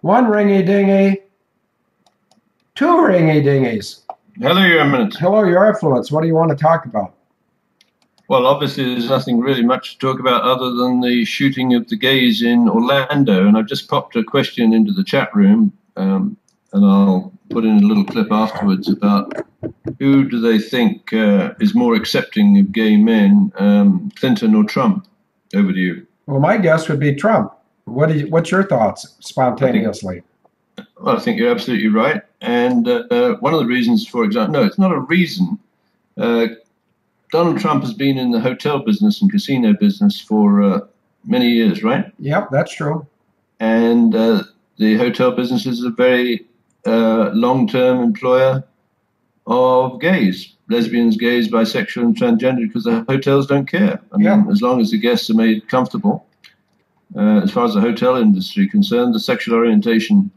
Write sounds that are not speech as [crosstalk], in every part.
one ringy dingy, two ringy dingies. Hello, Your Eminence. Hello, Your Influence. What do you want to talk about? Well, obviously, there's nothing really much to talk about other than the shooting of the gays in Orlando. And I've just popped a question into the chat room, um, and I'll put in a little clip afterwards about who do they think uh, is more accepting of gay men, um, Clinton or Trump? Over to you. Well, my guess would be Trump. What you, what's your thoughts spontaneously? I think, well, I think you're absolutely right. And uh, uh, one of the reasons, for example, no, it's not a reason. Uh, Donald Trump has been in the hotel business and casino business for uh, many years, right? Yep, that's true. And uh, the hotel business is a very uh, long-term employer of gays, lesbians, gays, bisexual, and transgender, because the hotels don't care. I mean, Yeah. as long as the guests are made comfortable. Uh, as far as the hotel industry concerned, the sexual orientation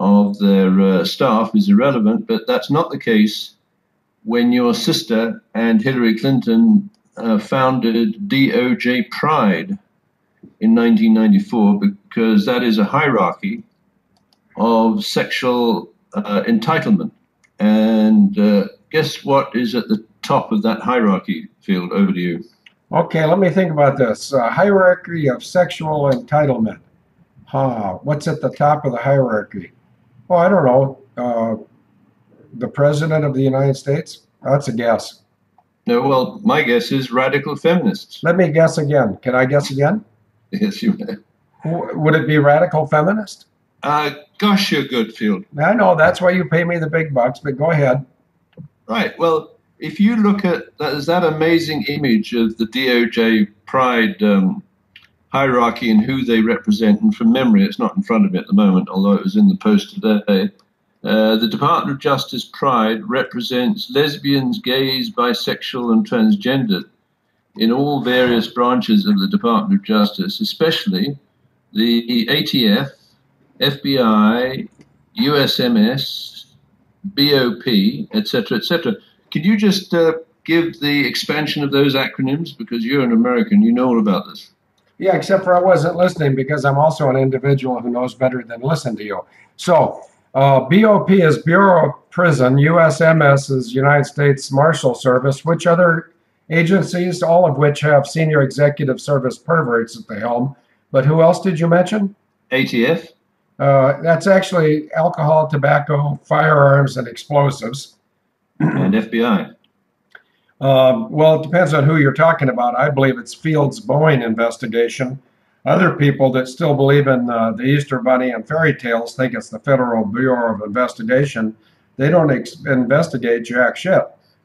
of their uh, staff is irrelevant, but that's not the case when your sister and Hillary Clinton uh, founded DOJ Pride in 1994 because that is a hierarchy of sexual uh, entitlement. And uh, guess what is at the top of that hierarchy field? Over to you. Okay, let me think about this. Uh, hierarchy of sexual entitlement. Huh, what's at the top of the hierarchy? Oh, I don't know. Uh, the President of the United States? That's a guess. No, well, my guess is radical feminists. Let me guess again. Can I guess again? Yes, you may. Would it be radical feminist? Uh, gosh, you're good, Field. I know, that's why you pay me the big bucks, but go ahead. Right. Well, if you look at there's that amazing image of the DOJ Pride um, hierarchy and who they represent, and from memory, it's not in front of me at the moment, although it was in the post today. Uh, the Department of Justice Pride represents lesbians, gays, bisexual, and transgender in all various branches of the Department of Justice, especially the ATF, FBI, USMS, BOP, etc., etc. Could you just uh, give the expansion of those acronyms because you're an American, you know all about this. Yeah, except for I wasn't listening because I'm also an individual who knows better than listen to you. So, uh, BOP is Bureau of Prison, USMS is United States Marshal Service. Which other agencies, all of which have senior executive service perverts at the helm? But who else did you mention? ATF, Uh, that's actually alcohol, tobacco, firearms, and explosives. And [clears throat] FBI. Um, well, it depends on who you're talking about. I believe it's Fields Boeing investigation. Other people that still believe in uh, the Easter Bunny and fairy tales think it's the Federal Bureau of Investigation. They don't ex- investigate jack shit.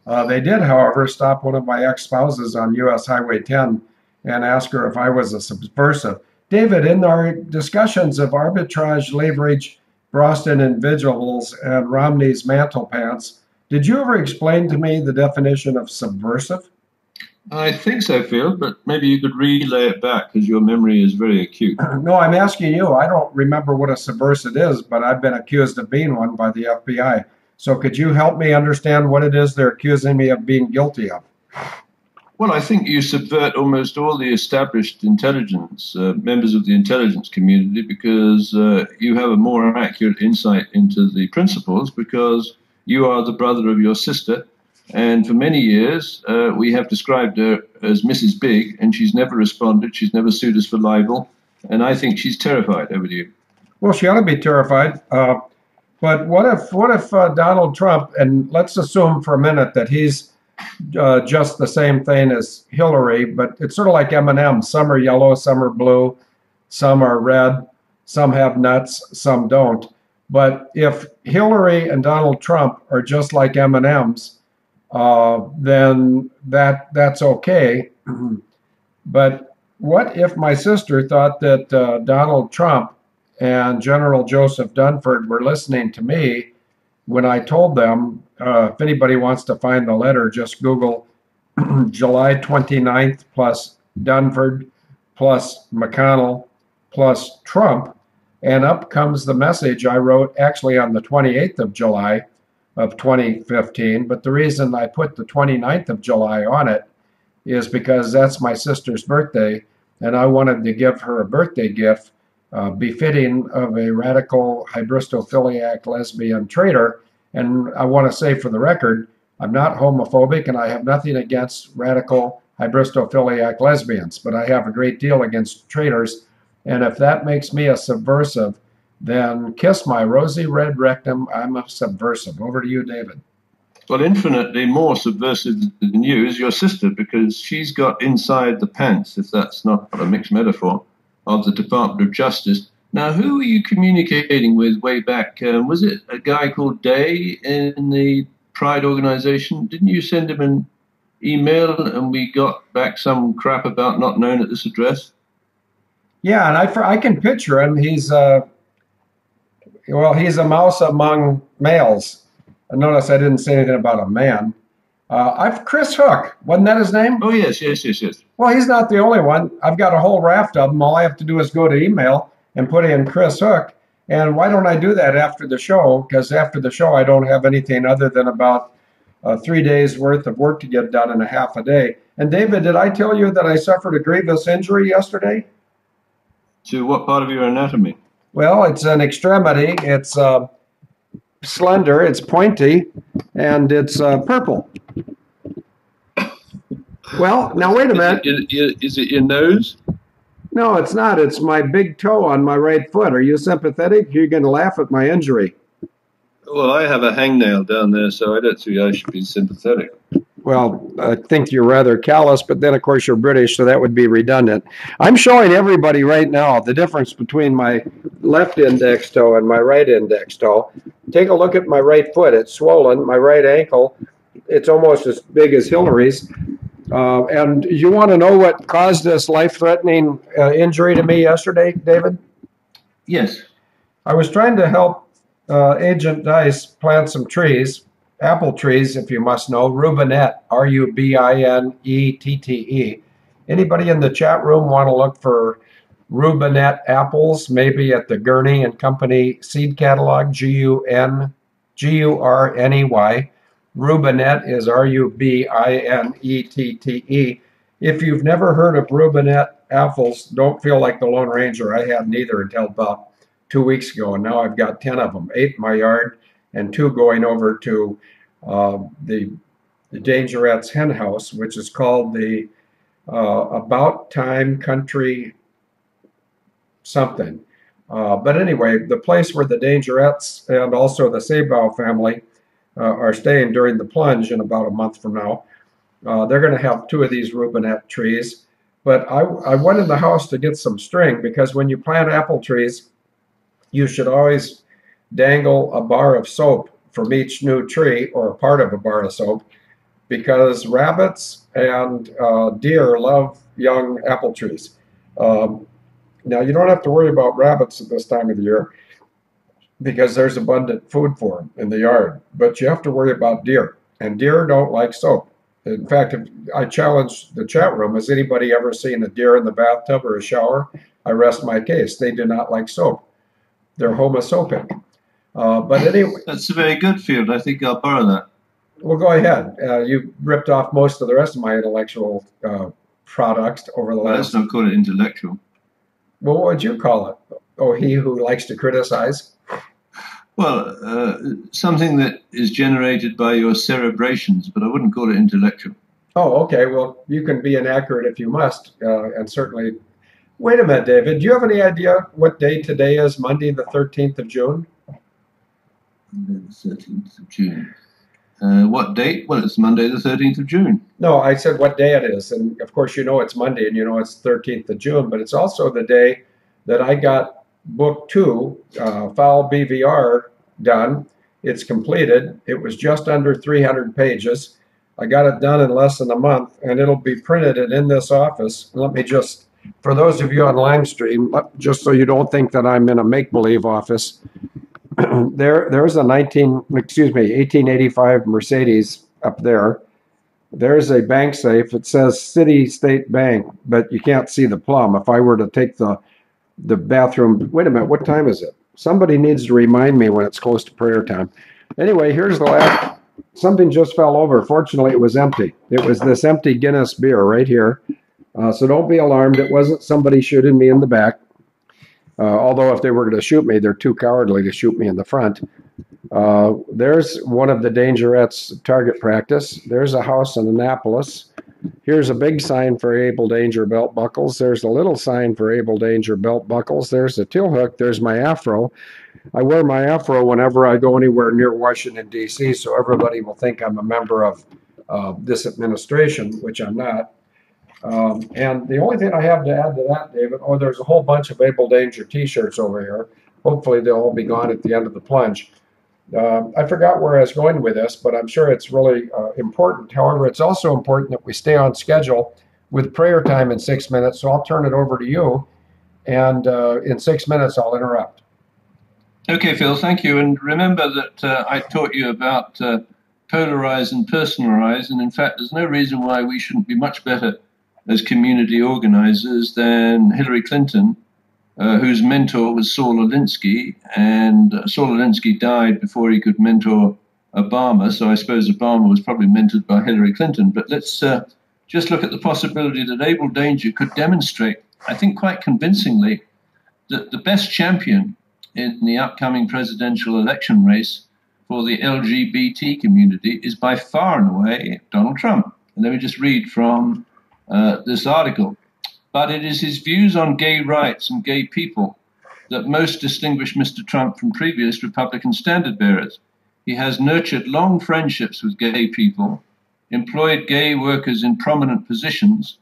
Uh, they did, however, stop one of my ex spouses on U.S. Highway 10 and ask her if I was a subversive. David, in our discussions of arbitrage, leverage, Boston individuals, and Romney's mantle pants, did you ever explain to me the definition of subversive? I think so, Field, but maybe you could relay it back because your memory is very acute. [clears throat] No, I'm asking you. I don't remember what a subversive is, but I've been accused of being one by the FBI. So could you help me understand what it is they're accusing me of being guilty of? Well, I think you subvert almost all the established intelligence, uh, members of the intelligence community, because uh, you have a more accurate insight into the principles because you are the brother of your sister. And for many years, uh, we have described her as Mrs. Big, and she's never responded. She's never sued us for libel. And I think she's terrified over you. Well, she ought to be terrified. Uh, but what if what if uh, Donald Trump, and let's assume for a minute that he's uh, just the same thing as Hillary, but it's sort of like M&M. Some are yellow, some are blue, some are red, some have nuts, some don't. But if Hillary and Donald Trump are just like M&Ms, uh, then that that's okay. [clears throat] but what if my sister thought that uh, Donald Trump and General Joseph Dunford were listening to me when I told them, uh, if anybody wants to find the letter, just Google [clears throat] July 29th plus Dunford plus McConnell plus Trump, and up comes the message I wrote actually on the 28th of July of 2015. But the reason I put the 29th of July on it is because that's my sister's birthday, and I wanted to give her a birthday gift uh, befitting of a radical hybristophiliac lesbian traitor. And I want to say for the record, I'm not homophobic and I have nothing against radical hybristophiliac lesbians, but I have a great deal against traitors. And if that makes me a subversive, then kiss my rosy red rectum. I'm a subversive. Over to you, David. Well, infinitely more subversive than you is your sister because she's got inside the pants, if that's not a mixed metaphor, of the Department of Justice. Now, who were you communicating with way back? Um, was it a guy called Day in the Pride organization? Didn't you send him an email and we got back some crap about not known at this address? Yeah, and I, I can picture him. He's uh, well, he's a mouse among males. Notice I didn't say anything about a man. Uh, I've Chris Hook. Wasn't that his name? Oh yes, yes, yes, yes. Well, he's not the only one. I've got a whole raft of them. All I have to do is go to email and put in Chris Hook. And why don't I do that after the show? Because after the show, I don't have anything other than about uh, three days worth of work to get done in a half a day. And David, did I tell you that I suffered a grievous injury yesterday? To what part of your anatomy? Well, it's an extremity. It's uh, slender, it's pointy, and it's uh, purple. Well, now wait a minute. Is it, is it your nose? No, it's not. It's my big toe on my right foot. Are you sympathetic? You're going to laugh at my injury. Well, I have a hangnail down there, so I don't see I should be sympathetic. Well, I think you're rather callous, but then of course you're British, so that would be redundant. I'm showing everybody right now the difference between my left index toe and my right index toe. Take a look at my right foot. It's swollen. My right ankle, it's almost as big as Hillary's. Uh, and you want to know what caused this life-threatening uh, injury to me yesterday, David? Yes. I was trying to help uh, Agent Dice plant some trees, apple trees, if you must know, Rubinette, R-U-B-I-N-E-T-T-E. Anybody in the chat room want to look for Rubinette apples, maybe at the Gurney and Company seed catalog, G-U-N, G-U-R-N-E-Y. Rubinette is R-U-B-I-N-E-T-T-E. If you've never heard of Rubinette apples, don't feel like the Lone Ranger. I had neither until about two weeks ago, and now I've got 10 of them, eight in my yard and two going over to uh, the, the Dangerettes hen house, which is called the uh, About Time Country something. Uh, but anyway, the place where the Dangerettes and also the Sabow family uh, are staying during the plunge in about a month from now. Uh, they're going to have two of these Rubinette trees. But I, I went in the house to get some string because when you plant apple trees, you should always dangle a bar of soap from each new tree or a part of a bar of soap because rabbits and uh, deer love young apple trees. Um, now, you don't have to worry about rabbits at this time of the year because there's abundant food for them in the yard. But you have to worry about deer, and deer don't like soap. In fact, I challenge the chat room, has anybody ever seen a deer in the bathtub or a shower? I rest my case. They do not like soap. They're homosopic. Uh, but anyway, that's a very good field. I think I'll borrow that. Well, go ahead. Uh, you ripped off most of the rest of my intellectual uh, products over the well, last. Let's not call it intellectual. Well, what would you call it? Oh, he who likes to criticize. Well, uh, something that is generated by your cerebrations, but I wouldn't call it intellectual. Oh, okay. Well, you can be inaccurate if you must, uh, and certainly. Wait a minute, David. Do you have any idea what day today is? Monday, the thirteenth of June. The thirteenth of June. Uh, what date? Well, it's Monday, the thirteenth of June. No, I said what day it is, and of course you know it's Monday, and you know it's thirteenth of June. But it's also the day that I got book two, uh, Fowl BVR, done. It's completed. It was just under 300 pages. I got it done in less than a month, and it'll be printed and in this office. Let me just, for those of you on live stream, just so you don't think that I'm in a make-believe office, [clears throat] there, there's a 19, excuse me, 1885 Mercedes up there. There's a bank safe. It says City State Bank, but you can't see the plum. If I were to take the the bathroom. Wait a minute, what time is it? Somebody needs to remind me when it's close to prayer time. Anyway, here's the last. Something just fell over. Fortunately, it was empty. It was this empty Guinness beer right here. Uh, so don't be alarmed. It wasn't somebody shooting me in the back. Uh, although if they were going to shoot me, they're too cowardly to shoot me in the front. Uh, there's one of the dangerettes target practice. There's a house in Annapolis. Here's a big sign for Abel Danger belt buckles. There's a little sign for Abel Danger belt buckles. There's a tail hook. There's my afro. I wear my afro whenever I go anywhere near Washington, D.C., so everybody will think I'm a member of uh, this administration, which I'm not. Um, and the only thing I have to add to that, David, oh, there's a whole bunch of Abel Danger t-shirts over here. Hopefully they'll all be gone at the end of the plunge. Uh, I forgot where I was going with this, but I'm sure it's really uh, important. However, it's also important that we stay on schedule with prayer time in six minutes. So I'll turn it over to you, and uh, in six minutes I'll interrupt. Okay, Phil, thank you. And remember that uh, I taught you about uh, polarize and personalize, and in fact, there's no reason why we shouldn't be much better as community organizers than Hillary Clinton, uh, whose mentor was Saul Alinsky. And uh, Saul Alinsky died before he could mentor Obama. So I suppose Obama was probably mentored by Hillary Clinton. But let's uh, just look at the possibility that Abel Danger could demonstrate, I think quite convincingly, that the best champion in the upcoming presidential election race for the LGBT community is by far and away Donald Trump. And let me just read from uh, this article. But it is his views on gay rights and gay people that most distinguish Mr. Trump from previous Republican standard bearers. He has nurtured long friendships with gay people, employed gay workers in prominent positions,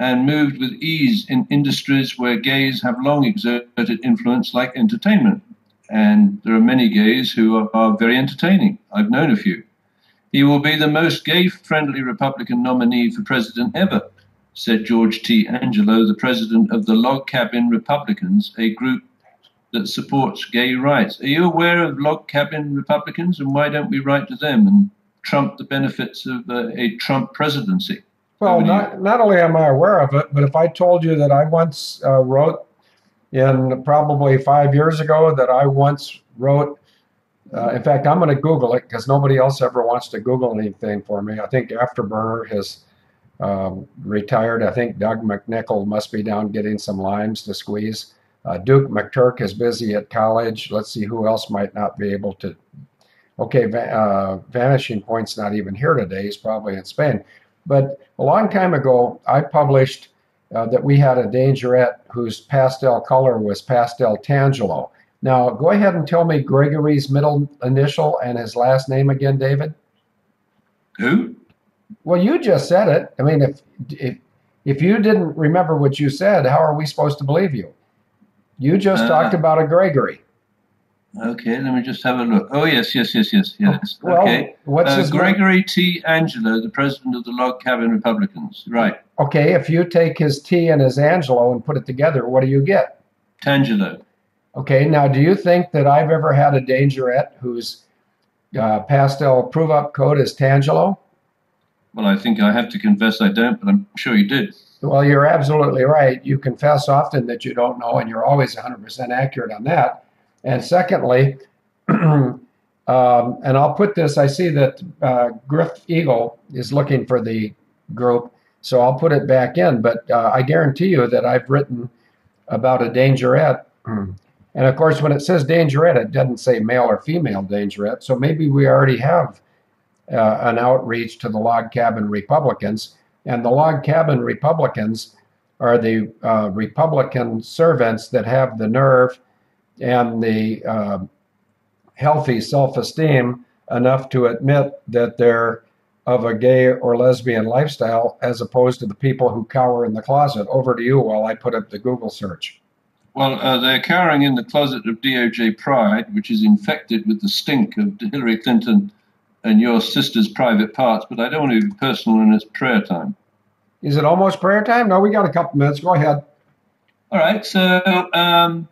and moved with ease in industries where gays have long exerted influence, like entertainment. And there are many gays who are, are very entertaining. I've known a few. He will be the most gay friendly Republican nominee for president ever said Gregory T. Angelo, the president of the Log Cabin Republicans, a group that supports gay rights. Are you aware of Log Cabin Republicans, and why don't we write to them and trump the benefits of uh, a Trump presidency? Well, not, not only am I aware of it, but if I told you that I once uh, wrote in probably five years ago that I once wrote, uh, in fact, I'm going to Google it because nobody else ever wants to Google anything for me. I think Afterburner has um, retired. I think Doug McNichol must be down getting some limes to squeeze. Uh, Duke McTurk is busy at college. Let's see who else might not be able to. Okay, uh, Vanishing Point's not even here today. He's probably in Spain. But a long time ago, I published uh, that we had a dangerette whose pastel color was pastel tangelo. Now, go ahead and tell me Gregory's middle initial and his last name again, David. Who? Well, you just said it. I mean, if if if you didn't remember what you said, how are we supposed to believe you? You just uh, talked about a Gregory. Okay, let me just have a look. Oh yes, yes, yes, yes, yes. [laughs] Well, okay, what's uh, Gregory name? T. Angelo, the president of the Log Cabin Republicans. Right. Okay, if you take his T and his Angelo and put it together, what do you get? Tangelo. Okay, now do you think that I've ever had a dangerette whose uh, pastel prove up code is Tangelo? Well, I think I have to confess I don't, but I'm sure you did. Well, you're absolutely right. You confess often that you don't know, and you're always 100% accurate on that. And secondly, [clears throat] um, and I'll put this, I see that uh, Griff Eagle is looking for the group, so I'll put it back in. But uh, I guarantee you that I've written about a dangerette. And of course, when it says dangerette, it doesn't say male or female dangerette. So maybe we already have uh, an outreach to the log cabin Republicans. And the log cabin Republicans are the uh, Republican servants that have the nerve and the uh, healthy self esteem enough to admit that they're of a gay or lesbian lifestyle as opposed to the people who cower in the closet. Over to you while I put up the Google search. Well, uh, they're cowering in the closet of DOJ pride, which is infected with the stink of Hillary Clinton and your sister's private parts, but I don't want to be personal and it's prayer time. Is it almost prayer time? No, we got a couple minutes. Go ahead. All right. So um,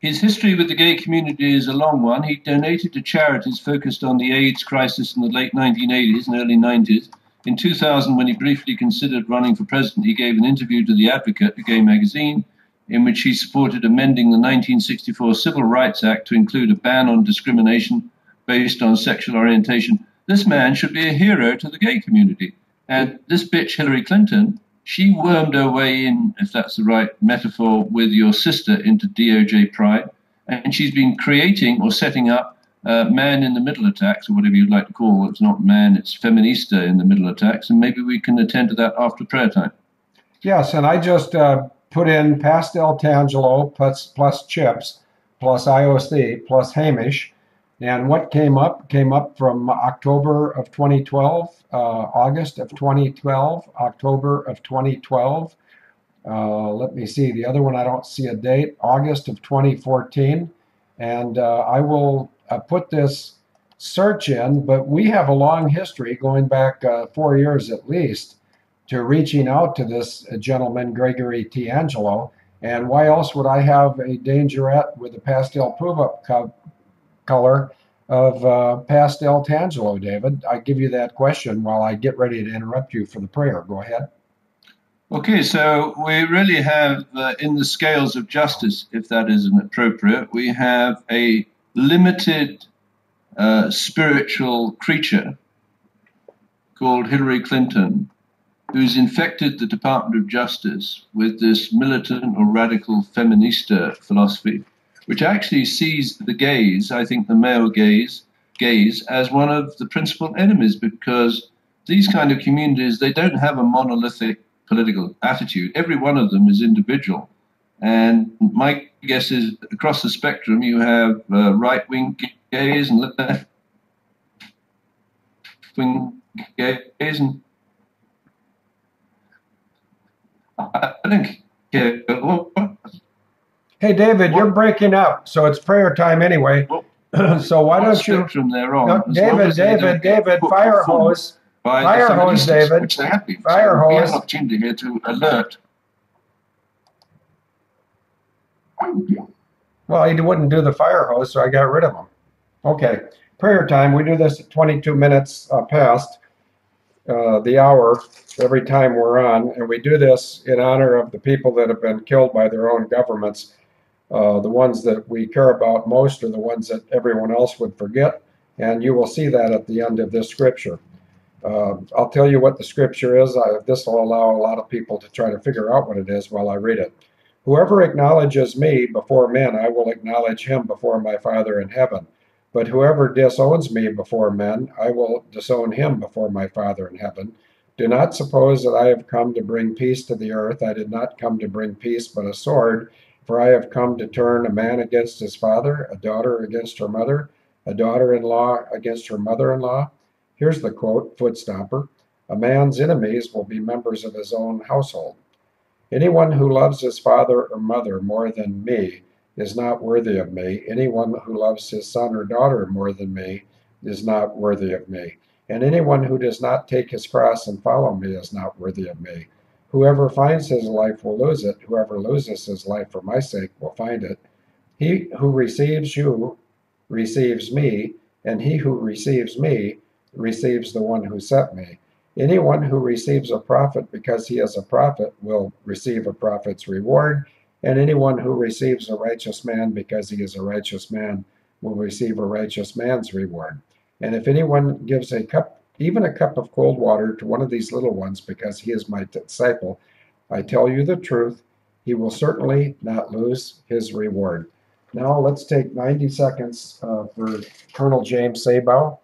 his history with the gay community is a long one. He donated to charities focused on the AIDS crisis in the late 1980s and early 90s. In 2000, when he briefly considered running for president, he gave an interview to The Advocate, a gay magazine, in which he supported amending the 1964 Civil Rights Act to include a ban on discrimination based on sexual orientation. This man should be a hero to the gay community. And this bitch, Hillary Clinton, she wormed her way in, if that's the right metaphor, with your sister into DOJ Pride, and she's been creating or setting up uh, man in the middle attacks, or whatever you'd like to call it. It's not man, it's feminista in the middle attacks, and maybe we can attend to that after prayer time. Yes, and I just uh, put in Pastel Tangelo plus, plus chips plus IOC plus Hamish. And what came up came up from October of 2012, uh, August of 2012, October of 2012. Uh, let me see, the other one I don't see a date, August of 2014. And uh, I will uh, put this search in, but we have a long history going back uh, four years at least to reaching out to this gentleman, Gregory T. Angelo. And why else would I have a dangerette with a pastel prove-up co- color of uh, pastel Tangelo, David? I give you that question while I get ready to interrupt you for the prayer. Go ahead. Okay, so we really have uh, in the scales of justice, if that isn't appropriate, we have a limited uh, spiritual creature called Hillary Clinton, who's infected the Department of Justice with this militant or radical feminista philosophy, which actually sees the gays, I think the male gays, as one of the principal enemies because these kind of communities, they don't have a monolithic political attitude. Every one of them is individual. And my guess is across the spectrum, you have uh, right wing gays and left wing gays. And I think. Hey, David, you're breaking up, so it's prayer time anyway. [clears throat] so why don't you? They're on, no, David, David, David, fire hose. Fire hose, David. Fire hose. We have an opportunity here to alert. Well, he wouldn't do the fire hose, so I got rid of him. Okay, prayer time. We do this at 22 minutes uh, past uh, the hour every time we're on, and we do this in honor of the people that have been killed by their own governments. Uh, the ones that we care about most are the ones that everyone else would forget, and you will see that at the end of this scripture. Uh, I'll tell you what the scripture is. This will allow a lot of people to try to figure out what it is while I read it. Whoever acknowledges me before men, I will acknowledge him before my Father in heaven. But whoever disowns me before men, I will disown him before my Father in heaven. Do not suppose that I have come to bring peace to the earth. I did not come to bring peace, but a sword. For I have come to turn a man against his father, a daughter against her mother, a daughter in law against her mother in law Here's the quote, Footstomper A man's enemies will be members of his own household. Anyone who loves his father or mother more than me is not worthy of me. Anyone who loves his son or daughter more than me is not worthy of me. And anyone who does not take his cross and follow me is not worthy of me. Whoever finds his life will lose it. Whoever loses his life for my sake will find it. He who receives you receives me, and he who receives me receives the one who sent me. Anyone who receives a prophet because he is a prophet will receive a prophet's reward, and anyone who receives a righteous man because he is a righteous man will receive a righteous man's reward. And if anyone gives a cup, even a cup of cold water, to one of these little ones because he is my disciple, I tell you the truth, he will certainly not lose his reward. Now let's take 90 seconds uh, for Colonel James Sabow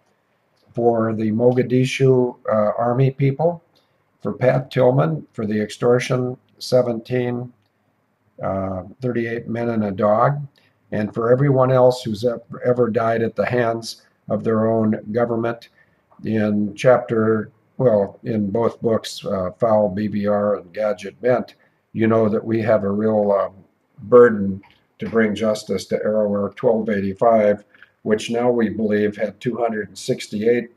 for the Mogadishu uh, Army people, for Pat Tillman for the extortion 17, uh, 38 men and a dog, and for everyone else who's ever died at the hands of their own government. In chapter, well, in both books, uh, Fowl, BVR, and Gadget Bent, you know that we have a real um, burden to bring justice to Arrow Air 1285 which now we believe had 268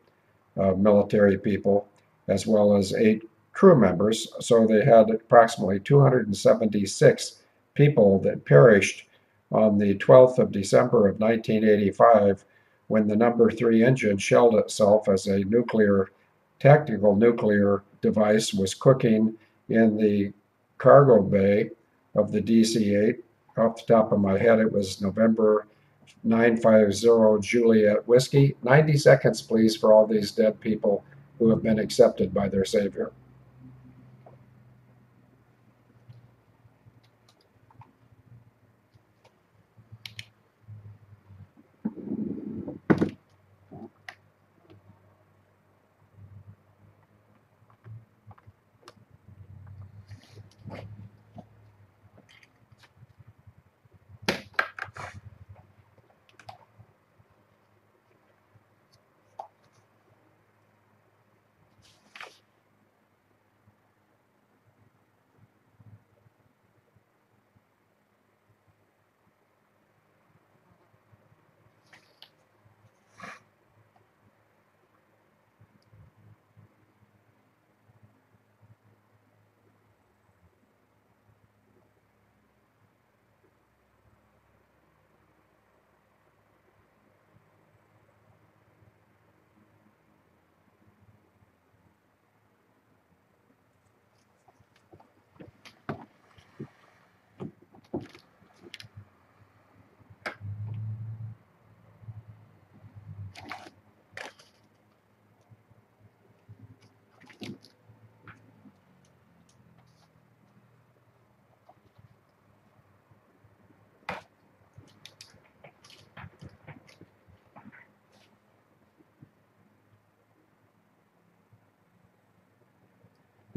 uh, military people as well as eight crew members. So they had approximately 276 people that perished on the 12th of December of 1985 when the number three engine shelled itself as a nuclear, tactical nuclear device was cooking in the cargo bay of the DC 8. Off the top of my head, it was November 950 Juliet Whiskey. 90 seconds, please, for all these dead people who have been accepted by their Savior.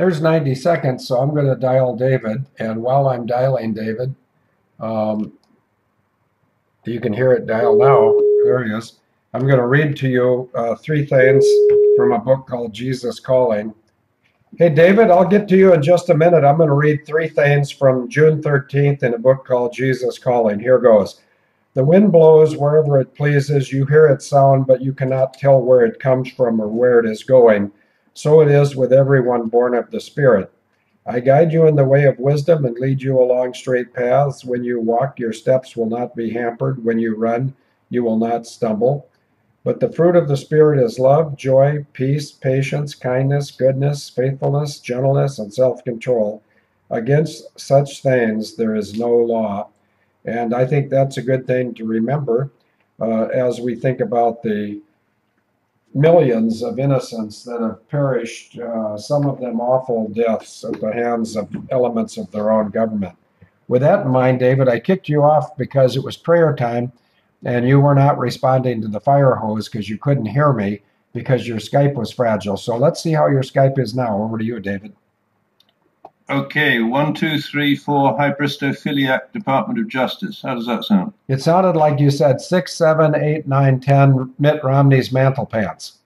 There's 90 seconds, so I'm going to dial David. And while I'm dialing David, um, you can hear it dial now. There he is. I'm going to read to you uh, three things from a book called Jesus Calling. Hey, David, I'll get to you in just a minute. I'm going to read three things from June 13th in a book called Jesus Calling. Here goes. The wind blows wherever it pleases. You hear its sound, but you cannot tell where it comes from or where it is going. So it is with everyone born of the Spirit. I guide you in the way of wisdom and lead you along straight paths. When you walk, your steps will not be hampered. When you run, you will not stumble. But the fruit of the Spirit is love, joy, peace, patience, kindness, goodness, faithfulness, gentleness, and self control. Against such things there is no law. And I think that's a good thing to remember uh, as we think about the millions of innocents that have perished, uh, some of them awful deaths at the hands of elements of their own government. With that in mind, David, I kicked you off because it was prayer time and you were not responding to the fire hose because you couldn't hear me because your Skype was fragile. So let's see how your Skype is now. Over to you, David. Okay, one, two, three, four, hybristophiliac Department of Justice. How does that sound? It sounded like you said six, seven, eight, nine, ten. Mitt Romney's mantle pants.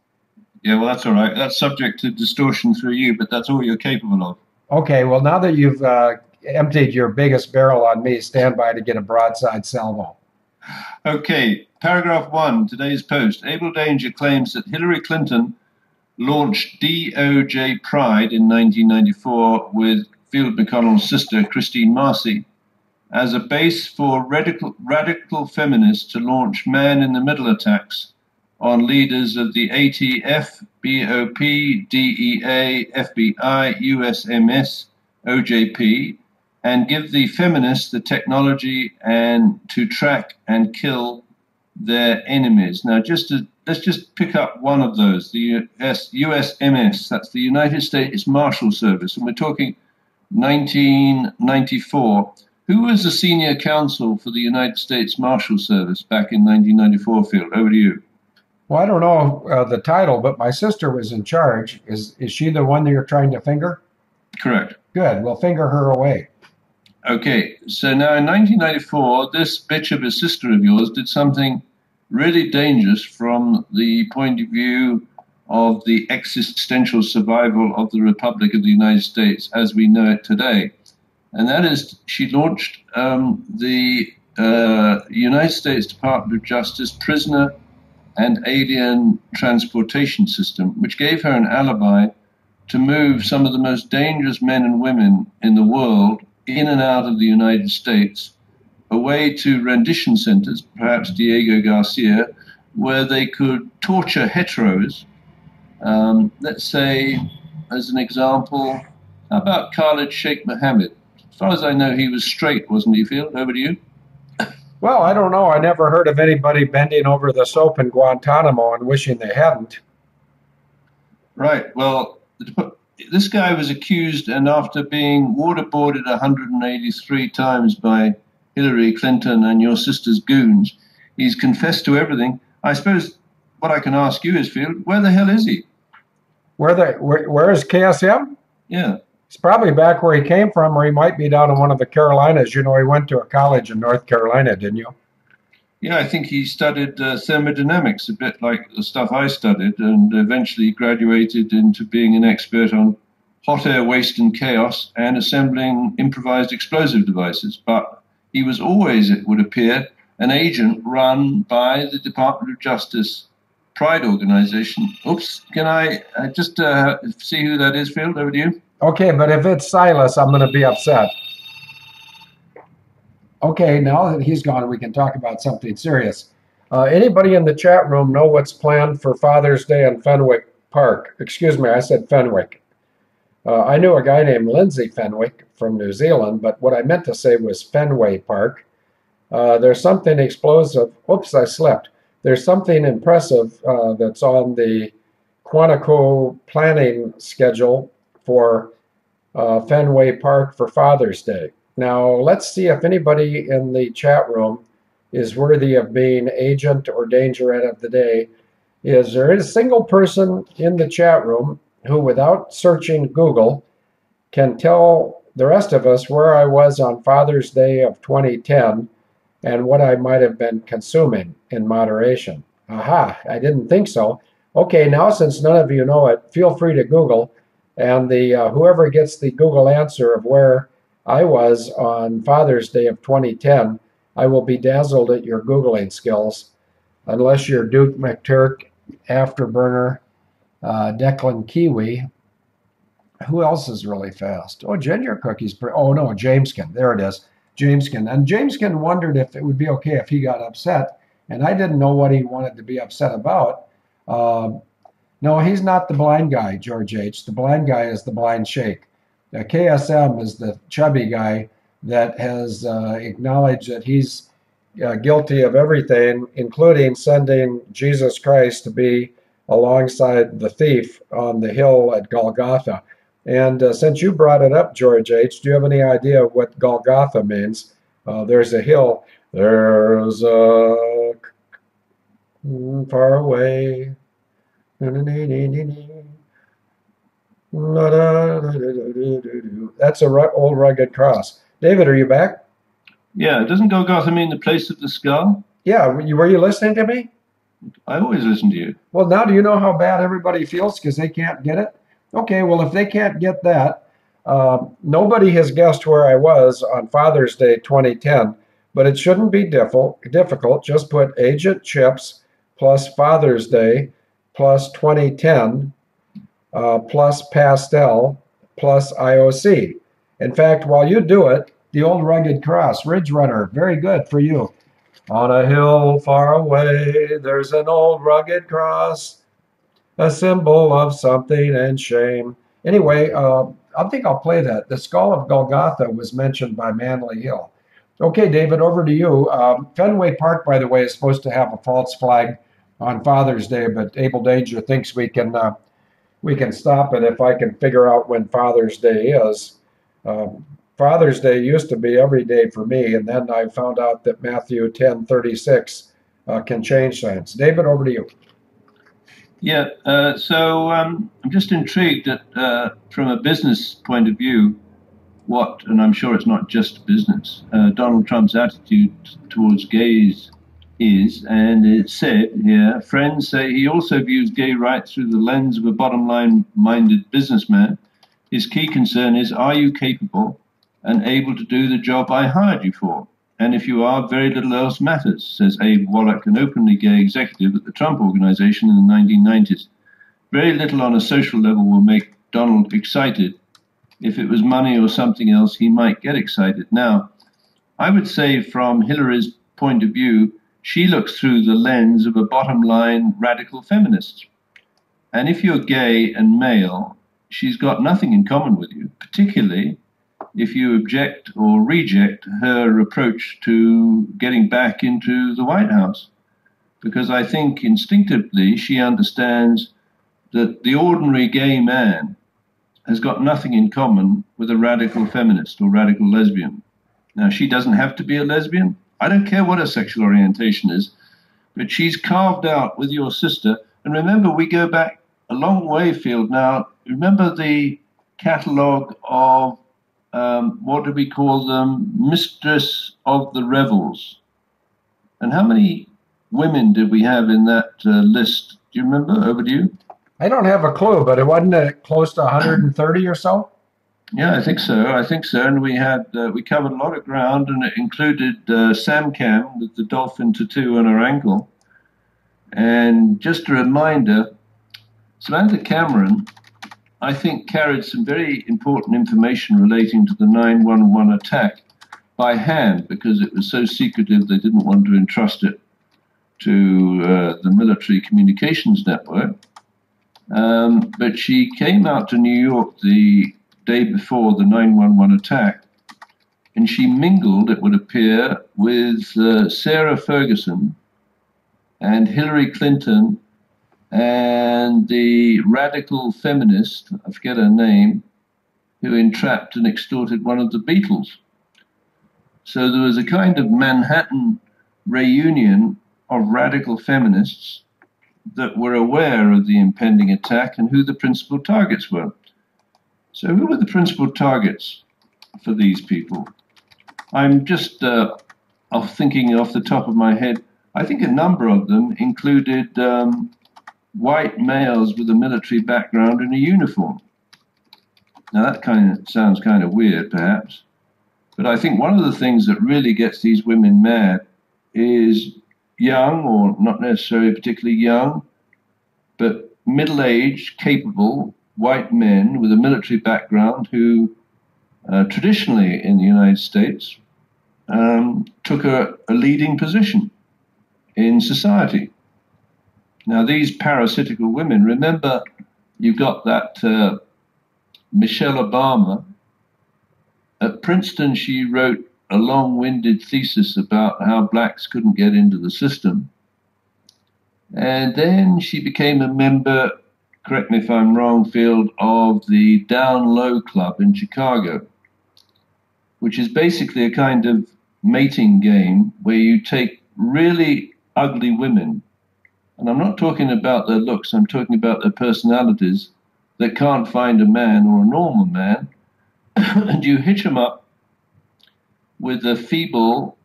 Yeah, well, that's all right. That's subject to distortion through you, but that's all you're capable of. Okay, well, now that you've uh, emptied your biggest barrel on me, stand by to get a broadside salvo. Okay, paragraph one, today's post. Abel Danger claims that Hillary Clinton launched DOJ Pride in 1994 with Field McConnell's sister, Kristine Marcy, as a base for radical, radical feminists to launch man in the middle attacks on leaders of the ATF, BOP, DEA, FBI, USMS, OJP, and give the feminists the technology and to track and kill their enemies. Now, just to let's just pick up one of those, the US, USMS, that's the United States Marshal Service, and we're talking 1994. Who was the senior counsel for the United States Marshal Service back in 1994, Field? Over to you. Well, I don't know uh, the title, but my sister was in charge. Is is she the one that you're trying to finger? Correct. Good. Well, finger her away. Okay. So now in 1994, this bitch of a sister of yours did something really dangerous from the point of view of the existential survival of the Republic of the United States as we know it today. And that is, she launched um, the uh, United States Department of Justice prisoner and alien transportation system, which gave her an alibi to move some of the most dangerous men and women in the world in and out of the United States away to rendition centers, perhaps Diego Garcia, where they could torture heteros. Um, let's say, as an example, how about Khalid Sheikh Mohammed? As far as I know, he was straight, wasn't he, Field? Over to you. Well, I don't know. I never heard of anybody bending over the soap in Guantanamo and wishing they hadn't. Right. Well, this guy was accused, and after being waterboarded 183 times by Hillary Clinton and your sister's goons. He's confessed to everything. I suppose what I can ask you is, Field, where the hell is he? Where the where, where is KSM? Yeah. He's probably back where he came from, or he might be down in one of the Carolinas. You know, he went to a college in North Carolina, didn't you? Yeah, I think he studied uh, thermodynamics, a bit like the stuff I studied, and eventually graduated into being an expert on hot air waste and chaos and assembling improvised explosive devices. But he was always, it would appear, an agent run by the Department of Justice Pride organization. Oops, can I uh, just uh, see who that is, Field? Over to you. Okay, but if it's Silas, I'm going to be upset. Okay, now that he's gone, we can talk about something serious. Uh, anybody in the chat room know what's planned for Father's Day in Fenwick Park? Excuse me, I said Fenwick. Uh, I knew a guy named Lindsay Fenwick from New Zealand, but what I meant to say was Fenway Park. Uh, there's something explosive. Oops, I slept. There's something impressive uh, that's on the Quantico planning schedule for uh, Fenway Park for Father's Day. Now, let's see if anybody in the chat room is worthy of being agent or dangerette of the day. Is there a single person in the chat room who, without searching Google, can tell the rest of us where I was on Father's Day of 2010 and what I might have been consuming in moderation. Aha, I didn't think so. Okay, now since none of you know it, feel free to Google, and the uh, whoever gets the Google answer of where I was on Father's Day of 2010, I will be dazzled at your Googling skills, unless you're Duke McTurk, Afterburner, uh, Declan Kiwi. Who else is really fast? Oh, Ginger Cookie's. Oh no, Jameskin. There it is, Jameskin. And Jameskin wondered if it would be okay if he got upset, and I didn't know what he wanted to be upset about. Uh, no, he's not the blind guy, George H. The blind guy is the blind sheikh. Uh, KSM is the chubby guy that has uh, acknowledged that he's uh, guilty of everything, including sending Jesus Christ to be alongside the thief on the hill at Golgotha. And uh, since you brought it up, George H., do you have any idea what Golgotha means? Uh, there's a hill. There's a far away. That's a old rugged cross. David, are you back? Yeah, doesn't Golgotha mean the place of the skull? Yeah, were you, were you listening to me? I always listen to you. Well, now do you know how bad everybody feels because they can't get it? Okay, well, if they can't get that, uh, nobody has guessed where I was on Father's Day 2010, but it shouldn't be difficult. Just put Agent Chips plus Father's Day plus 2010 uh, plus Pastel plus IOC. In fact, while you do it, the old rugged cross, Ridge Runner, very good for you. On a hill far away, there's an old rugged cross, a symbol of something and shame. Anyway, uh, I think I'll play that. The skull of Golgotha was mentioned by Manly Hill. Okay, David, over to you. Um, Fenway Park, by the way, is supposed to have a false flag on Father's Day, but Abel Danger thinks we can uh, we can stop it if I can figure out when Father's Day is. Um, Father's Day used to be every day for me, and then I found out that Matthew 10:36 uh, can change things. David, over to you. Yeah, uh, so um, I'm just intrigued that uh, from a business point of view, what, and I'm sure it's not just business, uh, Donald Trump's attitude towards gays is, and it said here, friends say he also views gay rights through the lens of a bottom line minded businessman. His key concern is are you capable and able to do the job I hired you for? And if you are, very little else matters, says Abe Wallach, an openly gay executive at the Trump Organization in the 1990s. Very little on a social level will make Donald excited. If it was money or something else, he might get excited. Now, I would say from Hillary's point of view, she looks through the lens of a bottom line radical feminist. And if you're gay and male, she's got nothing in common with you, particularly if you object or reject her approach to getting back into the White House. Because I think instinctively she understands that the ordinary gay man has got nothing in common with a radical feminist or radical lesbian. Now, she doesn't have to be a lesbian. I don't care what her sexual orientation is, but she's carved out with your sister. And remember, we go back a long way, Field. Now, remember the catalogue of um, what do we call them? Mistress of the Revels. And how many women did we have in that uh, list? Do you remember? Over to you. I don't have a clue, but it wasn't it close to 130 or so. Yeah, I think so. I think so. And we had uh, we covered a lot of ground, and it included uh, Sam Cam with the dolphin tattoo on her ankle. And just a reminder, Samantha Cameron, I think, carried some very important information relating to the 911 attack by hand because it was so secretive they didn't want to entrust it to uh, the military communications network. Um, but she came out to New York the day before the 911 attack, and she mingled, it would appear, with uh, Sarah Ferguson and Hillary Clinton and the radical feminist, I forget her name, who entrapped and extorted one of the Beatles. So there was a kind of Manhattan reunion of radical feminists that were aware of the impending attack and who the principal targets were. So, who were the principal targets for these people? I'm just uh, off thinking off the top of my head. I think a number of them included um, white males with a military background and a uniform. Now that kind of sounds kind of weird, perhaps, but I think one of the things that really gets these women mad is young, or not necessarily particularly young, but middle-aged, capable white men with a military background who, uh, traditionally in the United States, um, took a, a leading position in society. Now, these parasitical women, remember, you've got that uh, Michelle Obama. At Princeton, she wrote a long winded thesis about how blacks couldn't get into the system. And then she became a member, correct me if I'm wrong, Field, of the Down Low Club in Chicago, which is basically a kind of mating game where you take really ugly women, and I'm not talking about their looks, I'm talking about their personalities that can't find a man or a normal man, [coughs] and you hitch them up with a feeble,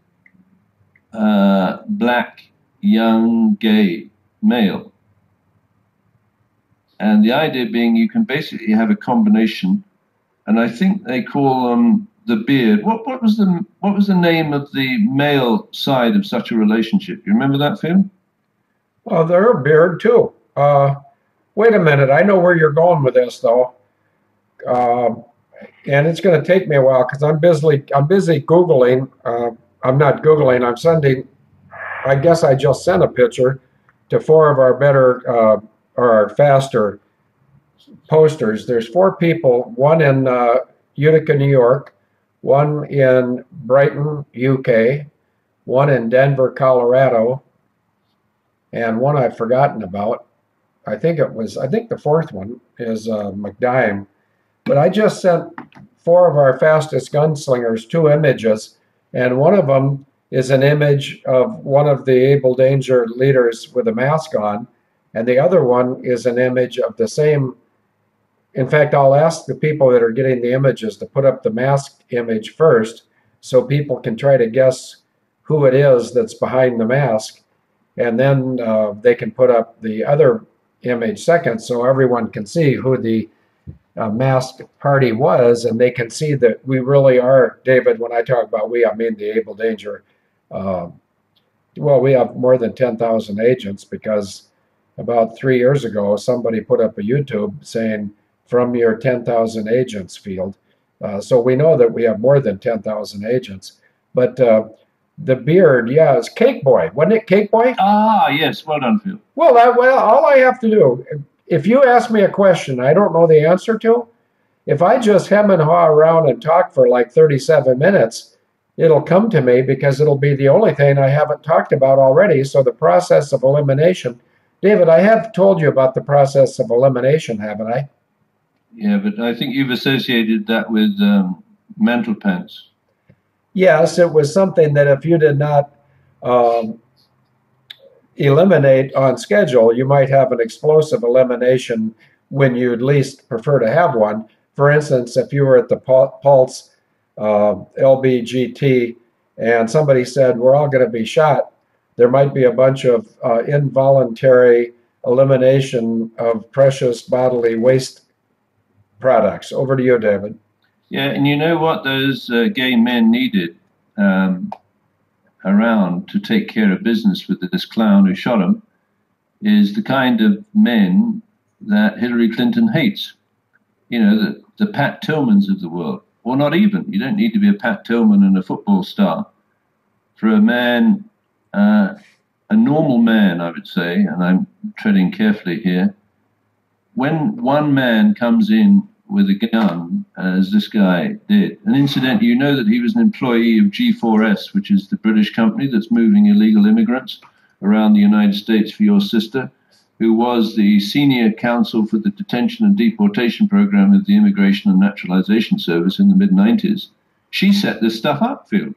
uh, black, young, gay male. And the idea being you can basically have a combination, and I think they call them the beard. What, what was the what was the name of the male side of such a relationship? You remember that film? Oh, they're a beard too. Uh, wait a minute, I know where you're going with this though, uh, and it's going to take me a while because I'm busy. I'm busy googling. Uh, I'm not googling. I'm sending. I guess I just sent a picture to four of our better uh, or our faster posters. There's four people. One in uh, Utica, New York one in Brighton, UK, one in Denver, Colorado, and one I've forgotten about. I think it was, I think the fourth one is uh, McDime. But I just sent four of our fastest gunslingers two images, and one of them is an image of one of the Abel Danger leaders with a mask on, and the other one is an image of the same in fact, I'll ask the people that are getting the images to put up the mask image first so people can try to guess who it is that's behind the mask. And then uh, they can put up the other image second so everyone can see who the uh, masked party was and they can see that we really are, David, when I talk about we, I mean the Abel Danger. Uh, well, we have more than 10,000 agents because about three years ago, somebody put up a YouTube saying, from your 10,000 agents field. Uh, so we know that we have more than 10,000 agents. But uh, the beard, yeah, it's Cake Boy, wasn't it Cake Boy? Ah, yes, well done, Phil. Well, well, all I have to do, if you ask me a question I don't know the answer to, if I just hem and haw around and talk for like 37 minutes, it'll come to me because it'll be the only thing I haven't talked about already. So the process of elimination, David, I have told you about the process of elimination, haven't I? Yeah, but I think you've associated that with um, mantle pants. Yes, it was something that if you did not um, eliminate on schedule, you might have an explosive elimination when you'd least prefer to have one. For instance, if you were at the Pulse uh, LBGT and somebody said, We're all going to be shot, there might be a bunch of uh, involuntary elimination of precious bodily waste products. Over to you, David. Yeah, and you know what those uh, gay men needed um, around to take care of business with this clown who shot him is the kind of men that Hillary Clinton hates. You know, the, the Pat Tillmans of the world. Or not even. You don't need to be a Pat Tillman and a football star. For a man, uh, a normal man, I would say, and I'm treading carefully here, when one man comes in with a gun, as this guy did. And incidentally, you know that he was an employee of G4S, which is the British company that's moving illegal immigrants around the United States for your sister, who was the senior counsel for the detention and deportation program of the Immigration and Naturalization Service in the mid 90s. She set this stuff up, Phil.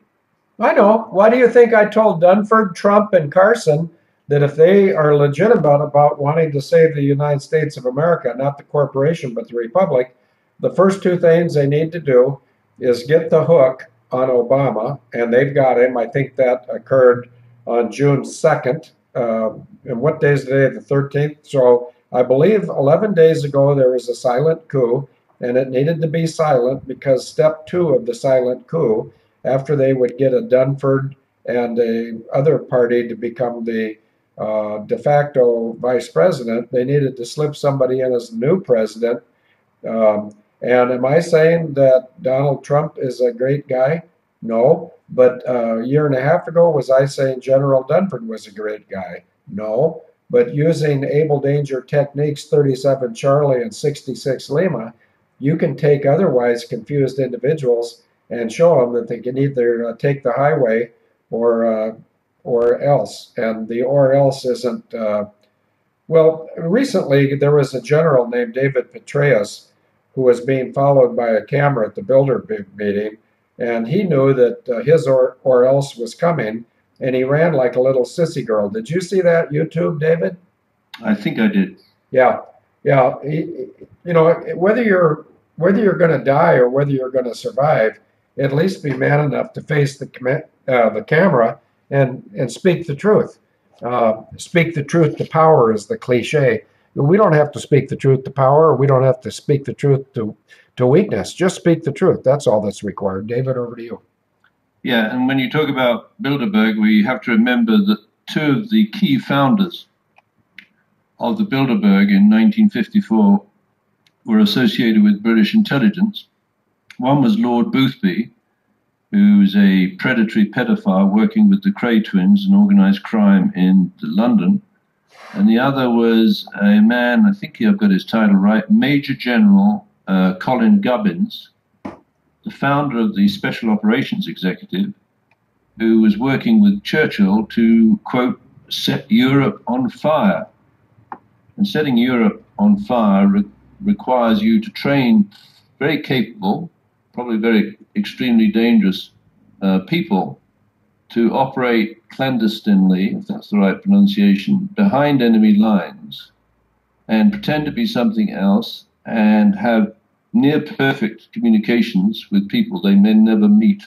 I know. Why do you think I told Dunford, Trump, and Carson that if they are legitimate about wanting to save the United States of America, not the corporation, but the republic, the first two things they need to do is get the hook on Obama, and they've got him. I think that occurred on June 2nd. Uh, and what day is today? The 13th. So I believe 11 days ago there was a silent coup, and it needed to be silent because step two of the silent coup, after they would get a Dunford and a other party to become the uh, de facto vice president, they needed to slip somebody in as new president. Um, and am I saying that Donald Trump is a great guy? No. But uh, a year and a half ago, was I saying General Dunford was a great guy? No. But using Abel Danger techniques 37 Charlie and 66 Lima, you can take otherwise confused individuals and show them that they can either uh, take the highway or uh, or else. And the or else isn't. Uh, well, recently there was a general named David Petraeus who was being followed by a camera at the builder meeting, and he knew that uh, his or, or else was coming, and he ran like a little sissy girl. Did you see that YouTube, David? I think I did. Yeah, yeah. He, you know, whether you're whether you're going to die or whether you're going to survive, at least be man enough to face the uh, the camera and and speak the truth. Uh, speak the truth to power is the cliche. We don't have to speak the truth to power. We don't have to speak the truth to to weakness. Just speak the truth. That's all that's required. David, over to you. Yeah, and when you talk about Bilderberg, we have to remember that two of the key founders of the Bilderberg in 1954 were associated with British intelligence. One was Lord Boothby, who's a predatory pedophile working with the Kray twins and organized crime in London. And the other was a man, I think I've got his title right, Major General uh, Colin Gubbins, the founder of the Special Operations Executive, who was working with Churchill to, quote, set Europe on fire. And setting Europe on fire re- requires you to train very capable, probably very extremely dangerous uh, people to operate clandestinely, if that's the right pronunciation, behind enemy lines and pretend to be something else and have near perfect communications with people they may never meet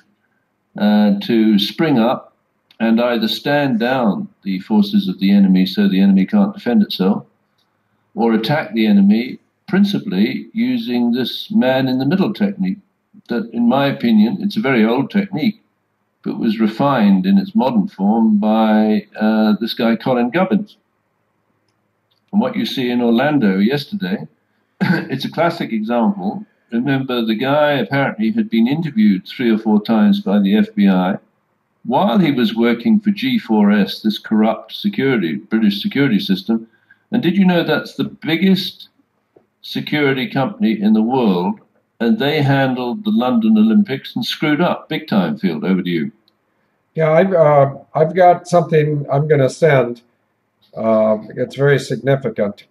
uh, to spring up and either stand down the forces of the enemy so the enemy can't defend itself or attack the enemy principally using this man in the middle technique that, in my opinion, it's a very old technique, but was refined in its modern form by uh, this guy, Colin Gubbins. And what you see in Orlando yesterday, [coughs] it's a classic example. Remember, the guy apparently had been interviewed three or four times by the FBI while he was working for G4S, this corrupt security, British security system. And did you know that's the biggest security company in the world and they handled the London Olympics and screwed up big time. Field, over to you. Yeah, I've uh, I've got something I'm going to send. Uh, it's very significant.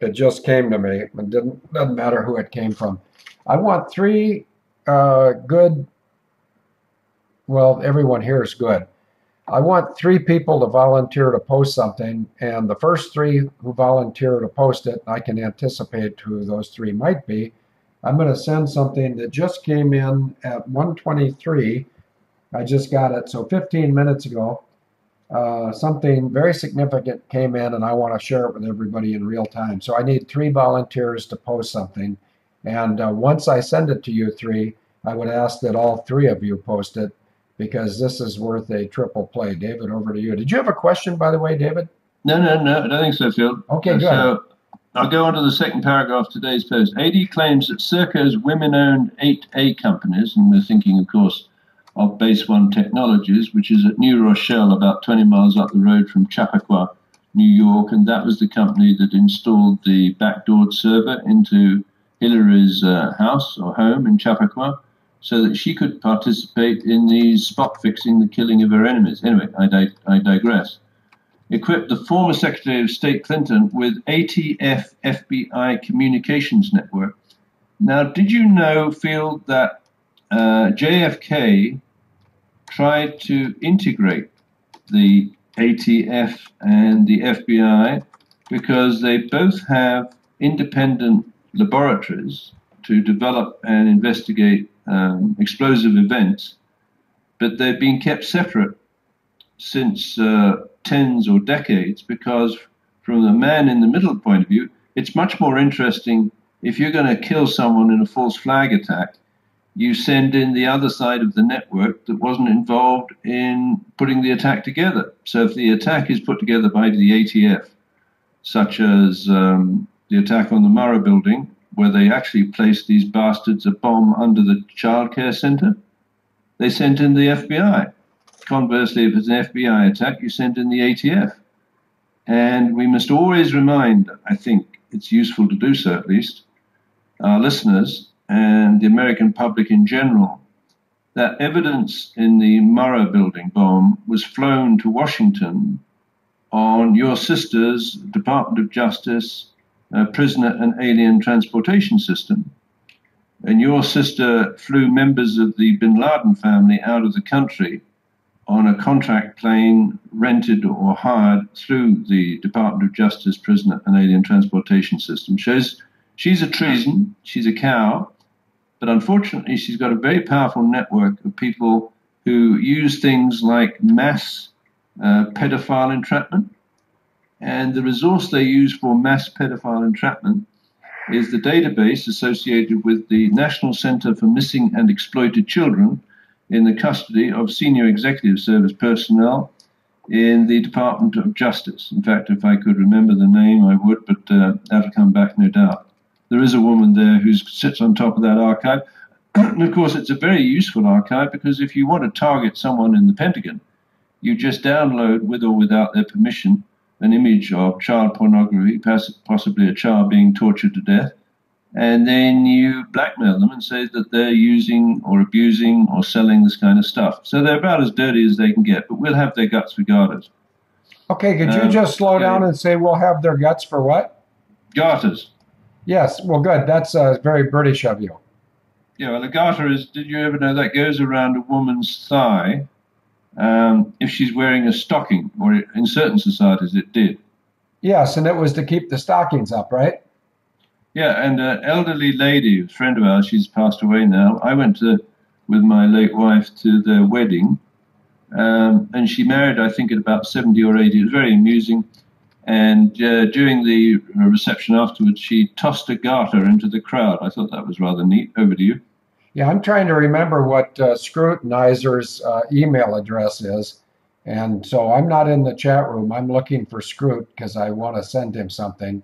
It just came to me. It didn't doesn't matter who it came from. I want three uh, good. Well, everyone here is good. I want three people to volunteer to post something, and the first three who volunteer to post it, I can anticipate who those three might be I'm going to send something that just came in at 123. I just got it. So 15 minutes ago, uh, something very significant came in and I want to share it with everybody in real time. So I need three volunteers to post something. And uh, once I send it to you three, I would ask that all three of you post it because this is worth a triple play. David, over to you. Did you have a question, by the way, David? No, no, no. I don't think so, Phil. Okay, good. So I'll go on to the second paragraph of today's post. AD claims that Serco's women owned 8A companies, and we're thinking, of course, of Base One Technologies, which is at New Rochelle, about 20 miles up the road from Chappaqua, New York, and that was the company that installed the backdoored server into Hillary's uh, house or home in Chappaqua so that she could participate in these spot fixing the killing of her enemies. Anyway, I, di- I digress equipped the former Secretary of State Clinton with ATF FBI communications network. Now, did you know, Field, that uh, JFK tried to integrate the ATF and the FBI because they both have independent laboratories to develop and investigate um, explosive events, but they've been kept separate since uh, tens or decades because, from the man in the middle point of view, it's much more interesting if you're going to kill someone in a false flag attack. You send in the other side of the network that wasn't involved in putting the attack together. So, if the attack is put together by the ATF, such as um, the attack on the Murrah building, where they actually placed these bastards a bomb under the childcare center, they sent in the FBI. Conversely, if it's an FBI attack, you send in the ATF. And we must always remind, I think it's useful to do so at least, our listeners and the American public in general, that evidence in the Murrah building bomb was flown to Washington on your sister's Department of Justice uh, prisoner and alien transportation system. And your sister flew members of the bin Laden family out of the country on a contract plane rented or hired through the Department of Justice prisoner and alien transportation system. Shows she's a treason, she's a cow, but unfortunately she's got a very powerful network of people who use things like mass uh, pedophile entrapment. And the resource they use for mass pedophile entrapment is the database associated with the National Center for Missing and Exploited Children in the custody of senior executive service personnel in the Department of Justice. In fact, if I could remember the name, I would, but uh, that'll come back, no doubt. There is a woman there who sits on top of that archive. [clears throat] and of course, it's a very useful archive because if you want to target someone in the Pentagon, you just download, with or without their permission, an image of child pornography, possibly a child being tortured to death, and then you blackmail them and say that they're using or abusing or selling this kind of stuff. So they're about as dirty as they can get, but we'll have their guts regardless. Okay, could you um, just slow down and say we'll have their guts for what? Garters. Yes, well, good. That's uh, very British of you. Yeah, well, garter is, did you ever know that goes around a woman's thigh um, if she's wearing a stocking, or in certain societies it did. Yes, and it was to keep the stockings up, right? Yeah, and an elderly lady, a friend of ours, she's passed away now. I went to, with my late wife to their wedding, um, and she married, I think, at about 70 or 80. It was very amusing. And uh, during the reception afterwards, she tossed a garter into the crowd. I thought that was rather neat. Over to you. Yeah, I'm trying to remember what uh, Scrutinizer's uh, email address is. And so I'm not in the chat room. I'm looking for Scrut because I want to send him something.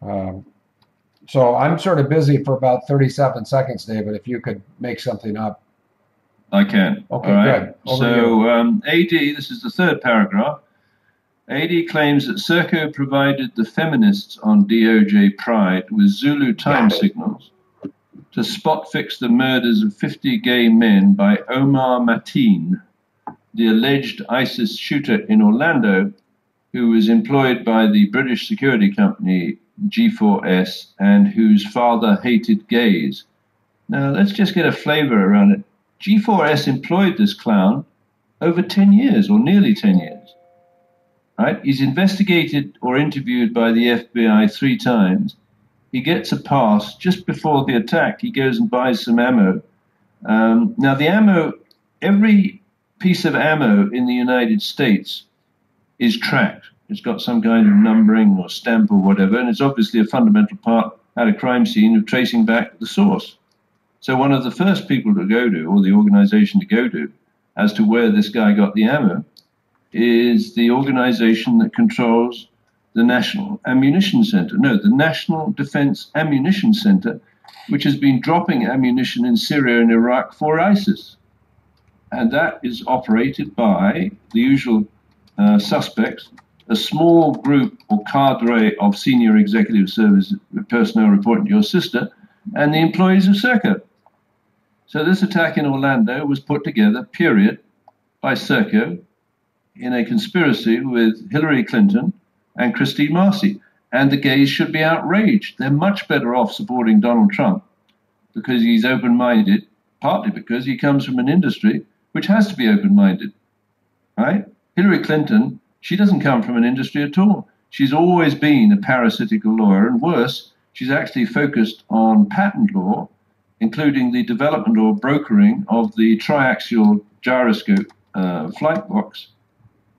Um, so I'm sort of busy for about 37 seconds, David, if you could make something up. I can. Okay, good. Over so um, AD, this is the third paragraph. AD claims that Serco provided the feminists on DOJ Pride with Zulu time signals to spot fix the murders of 50 gay men by Omar Mateen, the alleged ISIS shooter in Orlando, who was employed by the British security company G4S and whose father hated gays. Now, let's just get a flavor around it. G4S employed this clown over 10 years, or nearly 10 years. Right? He's investigated or interviewed by the FBI three times. He gets a pass just before the attack. He goes and buys some ammo. Um, now, the ammo, every piece of ammo in the United States is tracked. It's got some kind of numbering or stamp or whatever, and it's obviously a fundamental part at a crime scene of tracing back the source. So one of the first people to go to, or the organization to go to, as to where this guy got the ammo, is the organization that controls the National Ammunition Center. No, the National Defense Ammunition Center, which has been dropping ammunition in Syria and Iraq for ISIS. And that is operated by the usual uh, suspects a small group or cadre of senior executive service personnel reporting to your sister and the employees of Serco. So this attack in Orlando was put together, period, by Serco in a conspiracy with Hillary Clinton and Kristine Marcy. And the gays should be outraged. They're much better off supporting Donald Trump because he's open minded, partly because he comes from an industry which has to be open minded. Right? Hillary Clinton she doesn't come from an industry at all. She's always been a parasitical lawyer, and worse, she's actually focused on patent law including the development or brokering of the triaxial gyroscope uh, flight box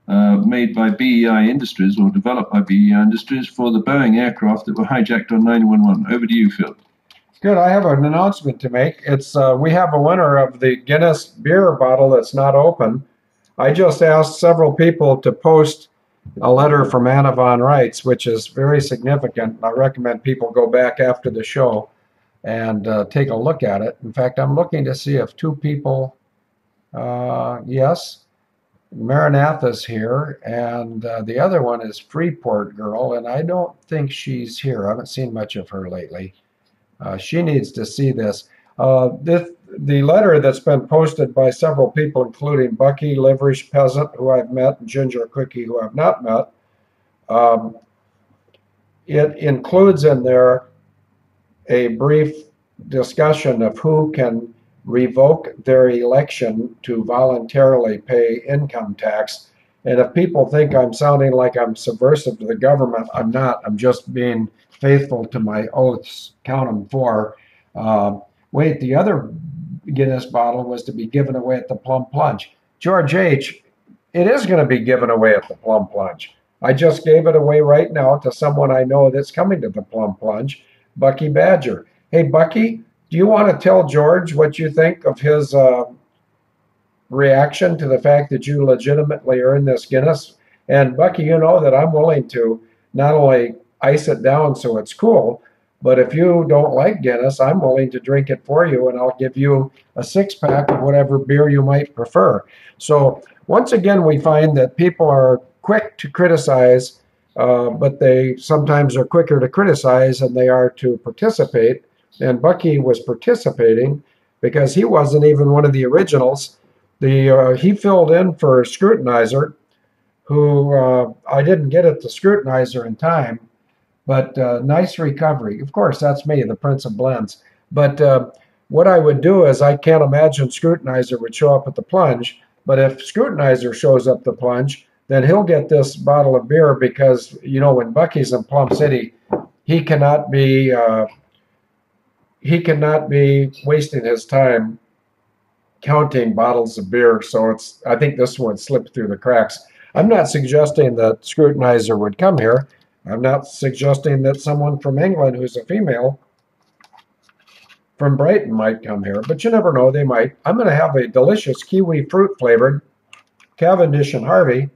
uh, made by BEI Industries or developed by BEI Industries for the Boeing aircraft that were hijacked on 911. Over to you, Phil. Good. I have an announcement to make. It's uh, we have a winner of the Guinness beer bottle that's not open. I just asked several people to post a letter from Anna von Reitz, which is very significant. I recommend people go back after the show and uh, take a look at it. In fact, I'm looking to see if two people, uh, yes, Maranatha's here, and uh, the other one is Freeport Girl, and I don't think she's here. I haven't seen much of her lately. Uh, she needs to see this. Uh, this. The letter that's been posted by several people, including Bucky, Liverish Peasant, who I've met, and Ginger Quickie, who I've not met, um, it includes in there a brief discussion of who can revoke their election to voluntarily pay income tax. And if people think I'm sounding like I'm subversive to the government, I'm not. I'm just being faithful to my oaths. Count them four. Uh, wait, the other Guinness bottle was to be given away at the Plum Plunge. George H., it is going to be given away at the Plum Plunge. I just gave it away right now to someone I know that's coming to the Plum Plunge, Bucky Badger. Hey, Bucky, do you want to tell George what you think of his uh, reaction to the fact that you legitimately earned this Guinness? And Bucky, you know that I'm willing to not only ice it down so it's cool, but if you don't like Guinness, I'm willing to drink it for you and I'll give you a six pack of whatever beer you might prefer. So, once again, we find that people are quick to criticize, uh, but they sometimes are quicker to criticize than they are to participate and Bucky was participating because he wasn't even one of the originals. The uh, he filled in for Scrutinizer, who uh, I didn't get at the Scrutinizer in time, but uh, nice recovery. Of course, that's me, the Prince of Blends. But uh, what I would do is I can't imagine Scrutinizer would show up at the plunge, but if Scrutinizer shows up the plunge, then he'll get this bottle of beer because you know when Bucky's in Plum City, he cannot be uh, he cannot be wasting his time counting bottles of beer. So it's I think this one slipped through the cracks. I'm not suggesting that Scrutinizer would come here. I'm not suggesting that someone from England who's a female from Brighton might come here, but you never know, they might. I'm going to have a delicious kiwi fruit flavored Cavendish and Harvey.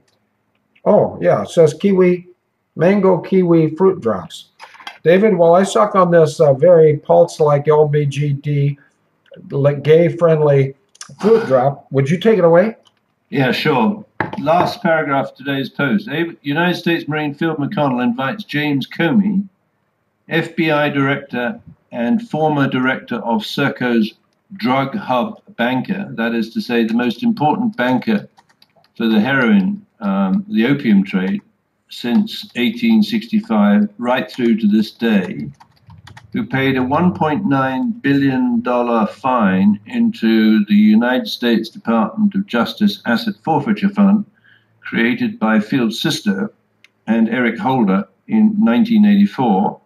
Oh, yeah, it says kiwi, mango kiwi fruit drops. David, while I suck on this uh, very pulse-like LBGT, gay-friendly fruit drop, would you take it away? Yeah, sure. Last paragraph of today's post. United States Marine Field McConnell invites James Comey, FBI director and former director of Serco's drug hub banker, that is to say, the most important banker for the heroin, um, the opium trade, since 1865 right through to this day, who paid a $1.9 billion fine into the United States Department of Justice Asset Forfeiture Fund, created by Phil Sister and Eric Holder in 1984,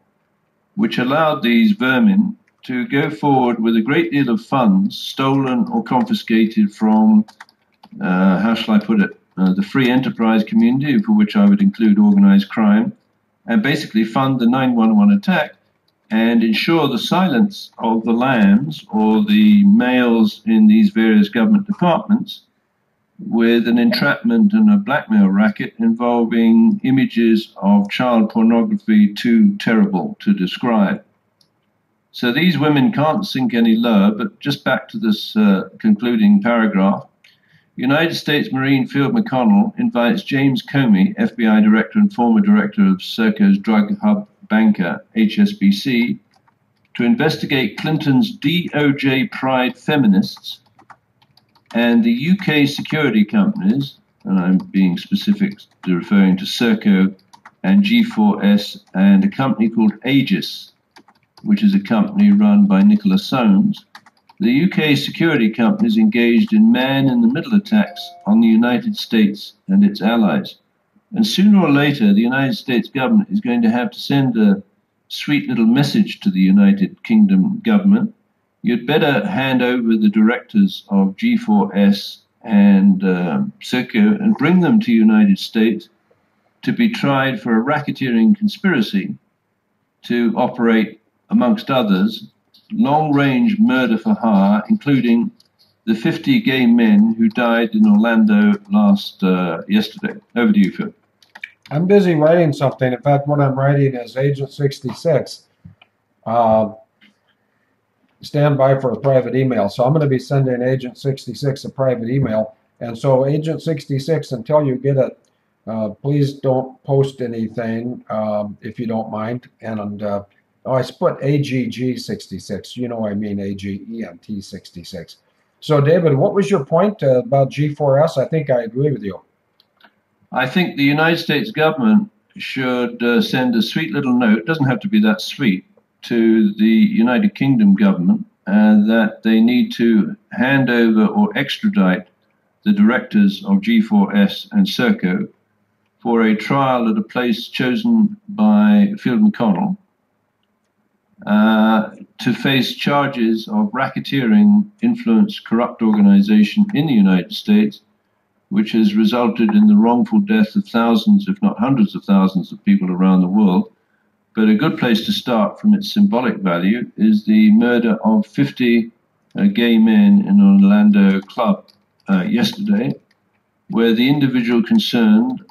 which allowed these vermin to go forward with a great deal of funds stolen or confiscated from, uh, how shall I put it, uh, the free enterprise community, for which I would include organized crime, and basically fund the 911 attack and ensure the silence of the lambs or the males in these various government departments with an entrapment and a blackmail racket involving images of child pornography too terrible to describe. So these women can't sink any lower, but just back to this uh, concluding paragraph. United States Marine Field McConnell invites James Comey, FBI Director and former Director of Serco's drug hub banker, HSBC, to investigate Clinton's DOJ Pride feminists and the UK security companies, and I'm being specific referring to Serco and G4S and a company called Aegis, which is a company run by Nicholas Soames, the UK security companies engaged in man in the middle attacks on the United States and its allies. And sooner or later, the United States government is going to have to send a sweet little message to the United Kingdom government you'd better hand over the directors of G4S and um, Serco and bring them to United States to be tried for a racketeering conspiracy to operate, amongst others, long range murder for hire, including the 50 gay men who died in Orlando last uh, yesterday. Over to you, Phil. I'm busy writing something. In fact, what I'm writing is Agent 66. Uh, stand by for a private email. So I'm going to be sending Agent 66 a private email. And so, Agent 66, until you get it, uh, please don't post anything um, if you don't mind. And uh, oh, I split AGG 66. You know I mean AGENT 66. So, David, what was your point uh, about G4S? I think I agree with you. I think the United States government should uh, send a sweet little note, it doesn't have to be that sweet, to the United Kingdom government uh, that they need to hand over or extradite the directors of G4S and Serco for a trial at a place chosen by Field McConnell uh, to face charges of racketeering, influence, corrupt organization in the United States, which has resulted in the wrongful death of thousands, if not hundreds of thousands, of people around the world. But a good place to start from its symbolic value is the murder of 50 uh, gay men in an Orlando club uh, yesterday, where the individual concerned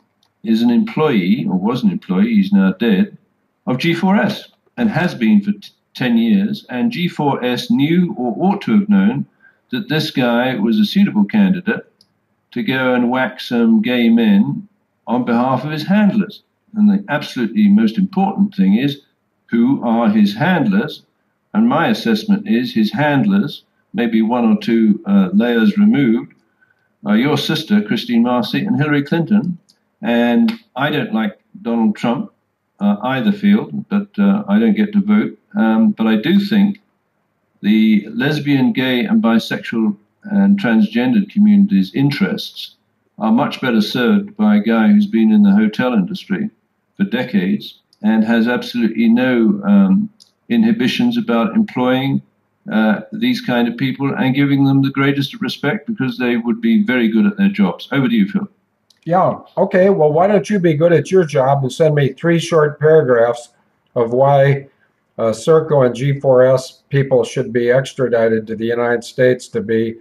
is an employee, or was an employee, he's now dead, of G4S and has been for t- 10 years. And G4S knew or ought to have known that this guy was a suitable candidate to go and whack some gay men on behalf of his handlers. And the absolutely most important thing is who are his handlers? And my assessment is his handlers, maybe one or two uh, layers removed, are your sister, Kristine Marcy, and Hillary Clinton. And I don't like Donald Trump uh, either field, but uh, I don't get to vote. Um, but I do think the lesbian, gay, and bisexual and transgendered communities' interests are much better served by a guy who's been in the hotel industry for decades and has absolutely no um, inhibitions about employing uh, these kind of people and giving them the greatest respect because they would be very good at their jobs. Over to you, Phil. Yeah. Okay. Well, why don't you be good at your job and send me three short paragraphs of why uh, Serco and G4S people should be extradited to the United States to be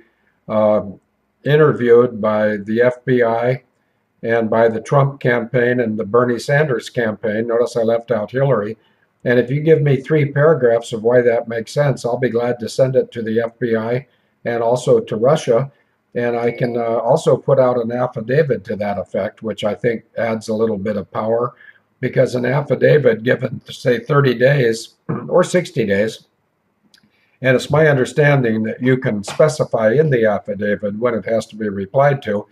uh, interviewed by the FBI and by the Trump campaign and the Bernie Sanders campaign. Notice I left out Hillary. And if you give me three paragraphs of why that makes sense, I'll be glad to send it to the FBI and also to Russia. And I can uh, also put out an affidavit to that effect, which I think adds a little bit of power because an affidavit given, say, 30 days or 60 days, and it's my understanding that you can specify in the affidavit when it has to be replied to.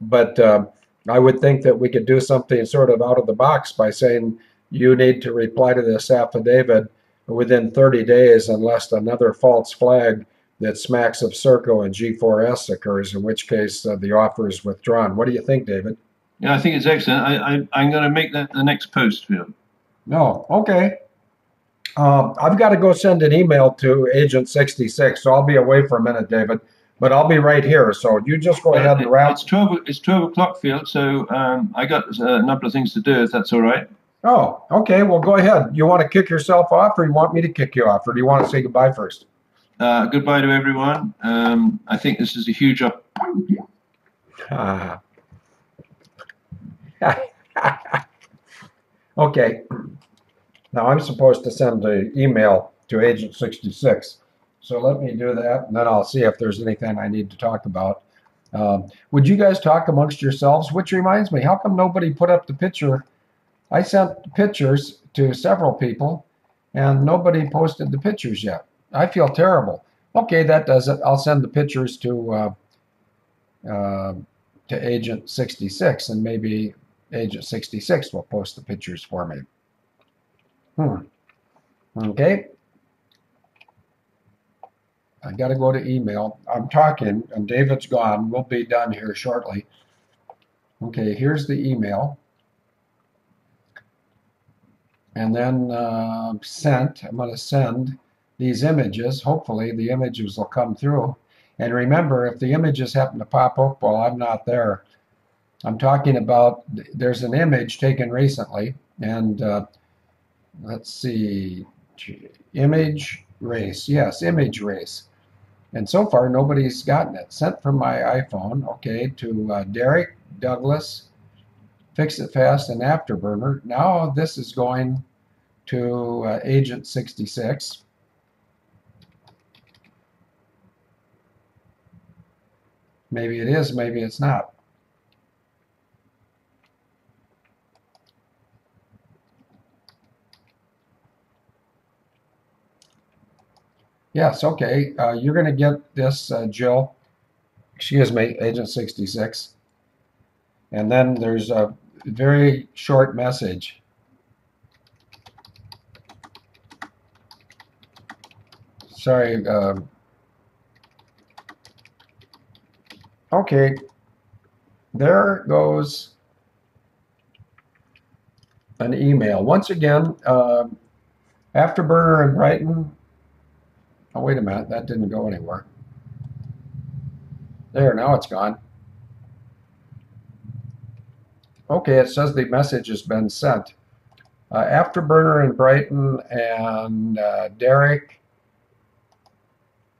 But uh, I would think that we could do something sort of out of the box by saying you need to reply to this affidavit within 30 days unless another false flag that smacks of Serco and G4S occurs, in which case uh, the offer is withdrawn. What do you think, David? Yeah, I think it's excellent. I, I, am going to make that the next post, Phil. No, okay. Uh, I've got to go send an email to Agent 66, so I'll be away for a minute, David but I'll be right here. So you just go ahead and wrap. It's twelve. It's twelve o'clock, Field. So um, I got a number of things to do. If that's all right. Oh, okay. Well, go ahead. You want to kick yourself off, or you want me to kick you off, or do you want to say goodbye first? Uh, goodbye to everyone. Um, I think this is a huge up. Uh. [laughs] okay. Now I'm supposed to send an email to Agent 66. So let me do that, and then I'll see if there's anything I need to talk about. Um, would you guys talk amongst yourselves? Which reminds me, how come nobody put up the picture? I sent pictures to several people, and nobody posted the pictures yet. I feel terrible. Okay, that does it. I'll send the pictures to uh, uh, to Agent 66, and maybe Agent 66 will post the pictures for me. Hmm. Okay. I got to go to email. I'm talking, and David's gone. We'll be done here shortly. Okay, here's the email. And then uh, sent. I'm going to send these images. Hopefully the images will come through. And remember, if the images happen to pop up while I'm not there, I'm talking about there's an image taken recently, and uh, let's see, image race. Yes, image race. And so far, nobody's gotten it. Sent from my iPhone, okay, to uh, Derek Douglas, Fix It Fast, and Afterburner. Now this is going to uh, Agent 66. Maybe it is, maybe it's not. Yes, okay. Uh, you're going to get this, uh, Jill. Excuse me, Agent 66. And then there's a very short message. Sorry. Um, okay. There goes an email. Once again, uh, Afterburner in Brighton Oh, wait a minute, that didn't go anywhere. There, now it's gone. Okay, it says the message has been sent. Uh, Afterburner in Brighton and uh, Derek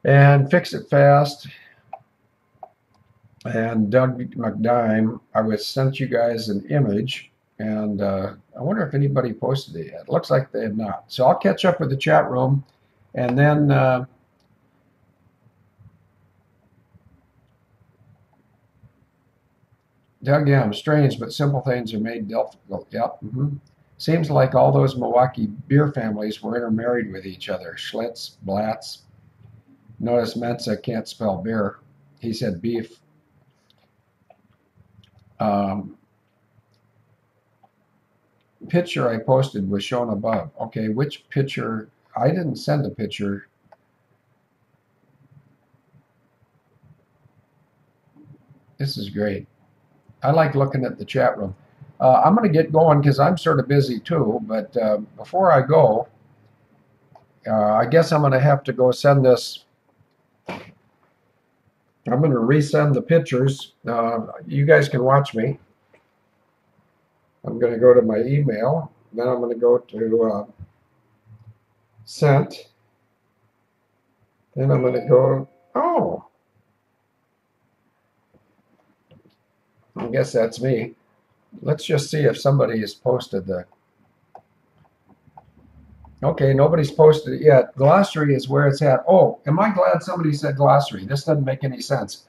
and Fix It Fast and Doug McDime, I was sent you guys an image and uh, I wonder if anybody posted it yet. It looks like they have not. So I'll catch up with the chat room and then uh, Doug, yeah, strange, but simple things are made difficult. Yep. Mm-hmm. Seems like all those Milwaukee beer families were intermarried with each other. Schlitz, Blatz. Notice Mensa can't spell beer. He said beef. Um, picture I posted was shown above. Okay, which picture I didn't send a picture. This is great. I like looking at the chat room. Uh, I'm going to get going because I'm sort of busy too. But uh, before I go, uh, I guess I'm going to have to go send this. I'm going to resend the pictures. Uh, you guys can watch me. I'm going to go to my email. Then I'm going to go to uh, sent. Then I'm going to go, oh, I guess that's me. Let's just see if somebody has posted the. Okay, nobody's posted it yet. Glossary is where it's at. Oh, am I glad somebody said glossary? This doesn't make any sense.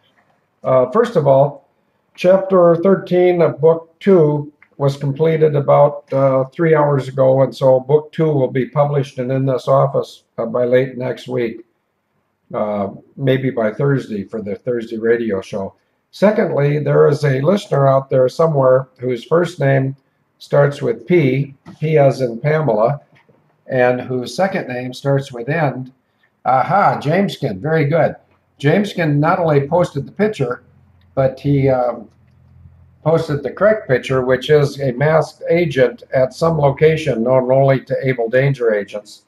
Uh, first of all, chapter 13 of book 2 was completed about uh, three hours ago, and so book two will be published and in this office uh, by late next week, uh, maybe by Thursday for the Thursday radio show. Secondly, there is a listener out there somewhere whose first name starts with P, P as in Pamela, and whose second name starts with N. Aha, Jameskin, very good. Jameskin not only posted the picture, but he um, posted the correct picture, which is a masked agent at some location known only to Abel Danger agents.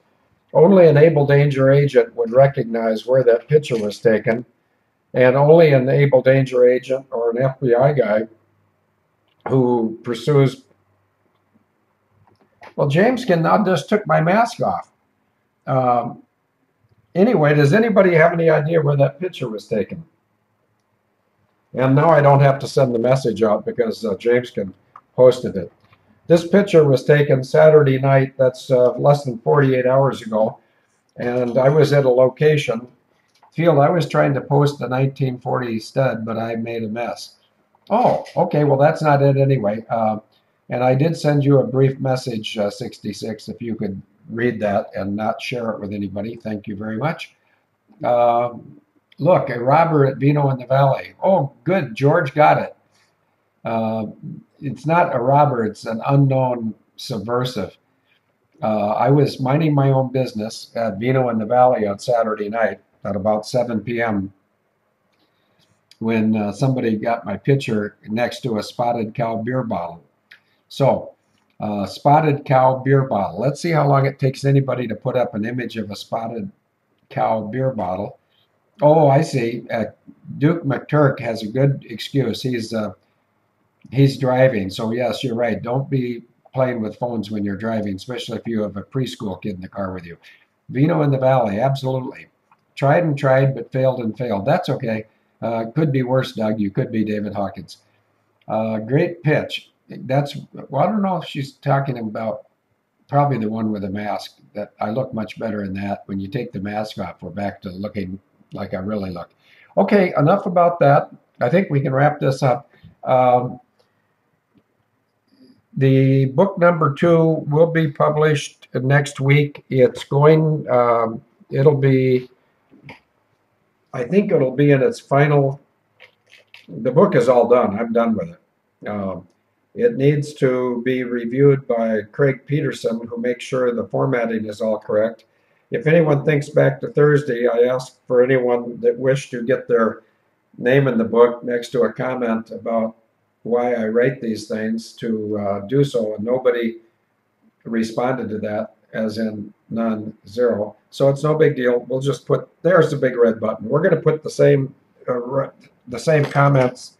Only an Abel Danger agent would recognize where that picture was taken, and only an Abel Danger agent or an FBI guy who pursues. Well, Jameskin now just took my mask off. Um, anyway, does anybody have any idea where that picture was taken? And now I don't have to send the message out because uh, Jameskin posted it. This picture was taken Saturday night, that's uh, less than 48 hours ago, and I was at a location. Field, I was trying to post the 1940 stud, but I made a mess. Oh, okay, well, that's not it anyway. Uh, and I did send you a brief message, uh, 66, if you could read that and not share it with anybody. Thank you very much. Um, Look, a robber at Vino in the Valley. Oh, good. George got it. Uh, it's not a robber, it's an unknown subversive. Uh, I was minding my own business at Vino in the Valley on Saturday night at about 7 p.m. when uh, somebody got my picture next to a spotted cow beer bottle. So, uh, spotted cow beer bottle. Let's see how long it takes anybody to put up an image of a spotted cow beer bottle. Oh, I see. Uh, Duke McTurk has a good excuse. He's uh, he's driving, so yes, you're right. Don't be playing with phones when you're driving, especially if you have a preschool kid in the car with you. Vino in the Valley, absolutely. Tried and tried, but failed and failed. That's okay. Uh, could be worse, Doug. You could be David Hawkins. Uh, great pitch. That's well, I don't know if she's talking about probably the one with the mask. That I look much better in that. When you take the mask off, we're back to looking like I really look. Okay, enough about that. I think we can wrap this up. Um, the book number two will be published next week. It's going, um, it'll be, I think it'll be in its final, the book is all done. I'm done with it. Um, it needs to be reviewed by Craig Peterson, who makes sure the formatting is all correct. If anyone thinks back to Thursday, I asked for anyone that wished to get their name in the book next to a comment about why I write these things to uh, do so, and nobody responded to that, as in none, zero. So it's no big deal. We'll just put there's the big red button. We're going to put the same uh, the same comments